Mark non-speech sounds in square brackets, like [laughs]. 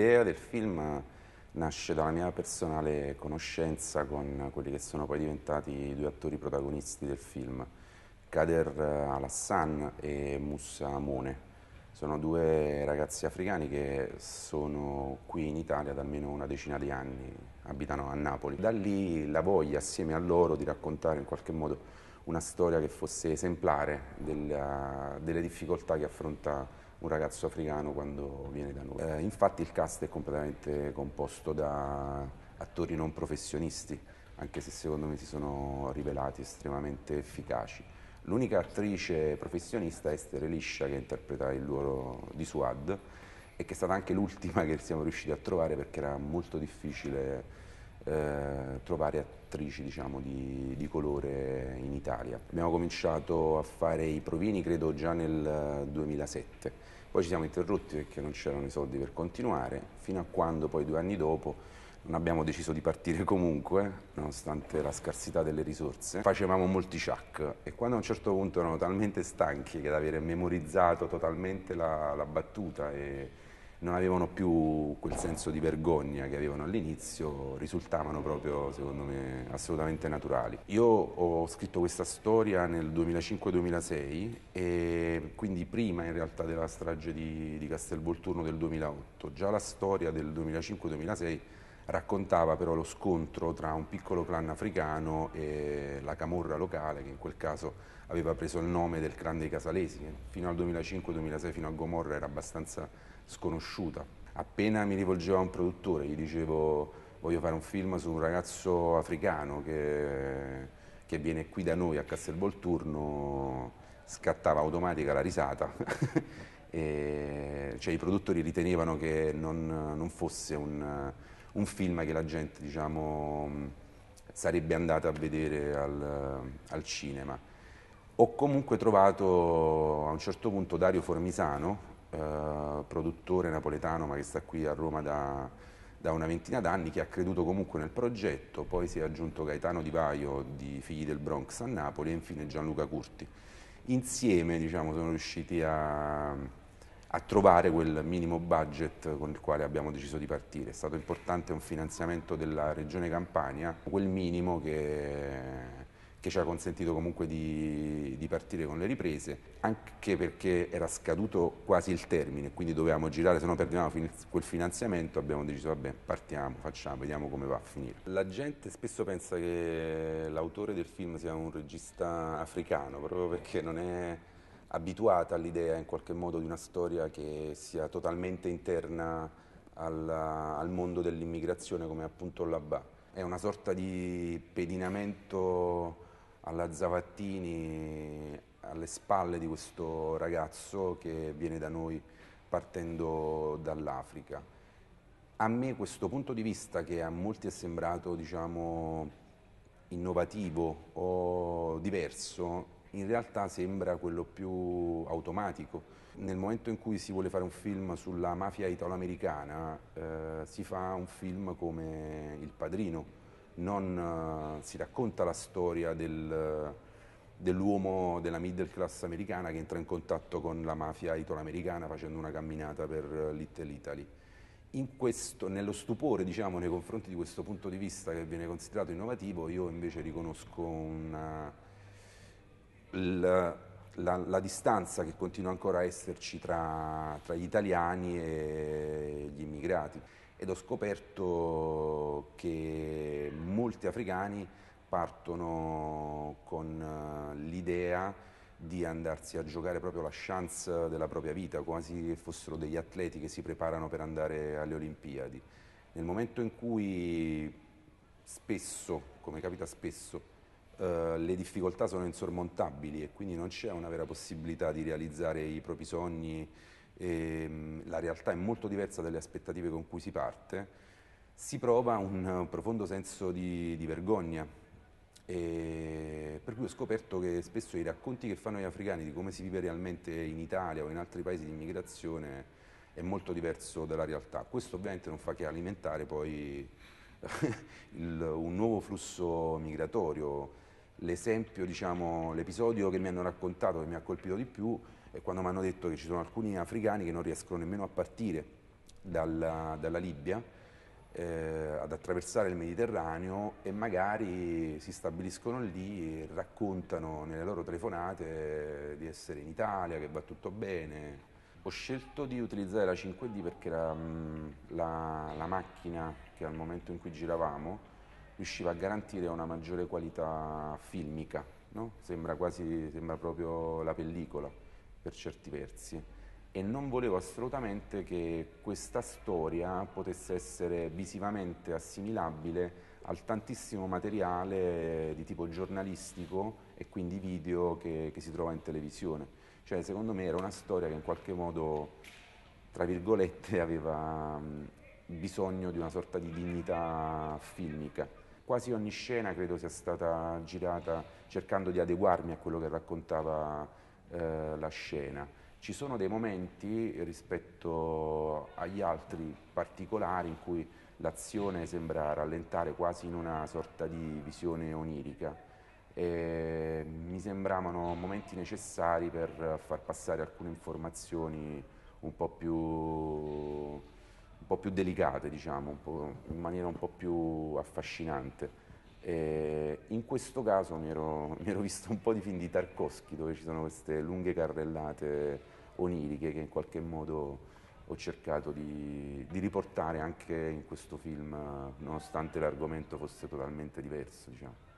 l'idea del film nasce dalla mia personale conoscenza con quelli che sono poi diventati i due attori protagonisti del film, Kader Alassan e Moussa Mone. Sono due ragazzi africani che sono qui in Italia da almeno una decina di anni, abitano a Napoli. Da lì la voglia assieme a loro di raccontare in qualche modo una storia che fosse esemplare della, delle difficoltà che affronta un ragazzo africano quando viene da noi. Eh, infatti il cast è completamente composto da attori non professionisti, anche se secondo me si sono rivelati estremamente efficaci. L'unica attrice professionista è Esther Eliscia che interpreta il ruolo di Suad e che è stata anche l'ultima [laughs] che siamo riusciti a trovare perché era molto difficile eh, trovare attrici diciamo, di, di, colore in Italia. Abbiamo cominciato a fare i provini credo già nel 2007, poi ci siamo interrotti perché non c'erano i soldi per continuare, fino a quando poi due anni dopo non abbiamo deciso di partire comunque, nonostante la scarsità delle risorse. Facevamo molti chuck e quando a un certo punto erano talmente stanchi che da avere memorizzato totalmente la, la battuta e non avevano più quel senso di vergogna che avevano all'inizio, risultavano proprio, secondo me, assolutamente naturali. Io ho scritto questa storia nel 2005-2006 e quindi prima in realtà della strage di, di Castelvolturno del 2008. Già la storia del 2005-2006 raccontava però lo scontro tra un piccolo clan africano e la camorra locale, che in quel caso aveva preso il nome del clan dei Casalesi, che fino al 2005-2006, fino a Gomorra, era abbastanza sconosciuta. Appena mi rivolgevo a un produttore, gli dicevo voglio fare un film su un ragazzo africano che, che viene qui da noi a Castelvolturno, scattava automatica la risata. [laughs] e, cioè, I produttori ritenevano che non, non fosse un, un, film che la gente diciamo, sarebbe andata a vedere al, al cinema. Ho comunque trovato a un certo punto Dario Formisano, eh, produttore napoletano ma che sta qui a Roma da, da una ventina d'anni, che ha creduto comunque nel progetto, poi si è aggiunto Gaetano Di Vaio di Figli del Bronx a Napoli e infine Gianluca Curti. Insieme diciamo, sono riusciti a, a trovare quel minimo budget con il quale abbiamo deciso di partire. È stato importante un finanziamento della Regione Campania, quel minimo che che ci ha consentito comunque di, di, partire con le riprese, anche perché era scaduto quasi il termine, quindi dovevamo girare, se no perdevamo quel finanziamento, abbiamo deciso vabbè partiamo, facciamo, vediamo come va a finire. La gente spesso pensa che l'autore del film sia un regista africano, proprio perché non è abituata all'idea in qualche modo di una storia che sia totalmente interna al, al mondo dell'immigrazione come appunto l'Abba. È una sorta di pedinamento alla Zavattini alle spalle di questo ragazzo che viene da noi partendo dall'Africa. A me questo punto di vista che a molti è sembrato diciamo, innovativo o diverso, in realtà sembra quello più automatico. Nel momento in cui si vuole fare un film sulla mafia italo-americana, eh, si fa un film come Il Padrino, non uh, si racconta la storia del, dell'uomo della middle class americana che entra in contatto con la mafia italo-americana facendo una camminata per Little Italy. Questo, nello stupore diciamo, nei confronti di questo punto di vista che viene considerato innovativo, io invece riconosco una, la, la, la, distanza che continua ancora a esserci tra, tra gli italiani e gli immigrati ed ho scoperto che molti africani partono con eh, l'idea di andarsi a giocare proprio la chance della propria vita, quasi che fossero degli atleti che si preparano per andare alle Olimpiadi. Nel momento in cui spesso, come capita spesso, eh, le difficoltà sono insormontabili e quindi non c'è una vera possibilità di realizzare i propri sogni e ehm, la realtà è molto diversa dalle aspettative con cui si parte, si prova un profondo senso di, di vergogna. E per cui ho scoperto che spesso i racconti che fanno gli africani di come si vive realmente in Italia o in altri paesi di immigrazione è molto diverso dalla realtà. Questo ovviamente non fa che alimentare poi [laughs] il, un nuovo flusso migratorio. L'esempio, diciamo, l'episodio che mi hanno raccontato, che mi ha colpito di più, e quando mi hanno detto che ci sono alcuni africani che non riescono nemmeno a partire dalla, dalla Libia eh, ad attraversare il Mediterraneo e magari si stabiliscono lì e raccontano nelle loro telefonate di essere in Italia, che va tutto bene. Ho scelto di utilizzare la 5D perché era mh, la, la macchina che al momento in cui giravamo riusciva a garantire una maggiore qualità filmica, no? sembra quasi, sembra proprio la pellicola per certi versi e non volevo assolutamente che questa storia potesse essere visivamente assimilabile al tantissimo materiale di tipo giornalistico e quindi video che, che si trova in televisione. Cioè, secondo me era una storia che in qualche modo, tra virgolette, [laughs] aveva bisogno di una sorta di dignità filmica. Quasi ogni scena credo sia stata girata cercando di adeguarmi a quello che raccontava eh, la scena ci sono dei momenti rispetto agli altri particolari in cui l'azione sembra rallentare quasi in una sorta di visione onirica. E mi sembravano momenti necessari per far passare alcune informazioni un po' più, un po più delicate, diciamo, in maniera un po' più affascinante. E in questo caso mi ero, [laughs] mi ero, visto un po' di film di Tarkovsky dove ci sono queste lunghe carrellate oniriche che in qualche modo ho cercato di, di riportare anche in questo film nonostante l'argomento fosse totalmente diverso. Diciamo.